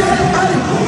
said, hey.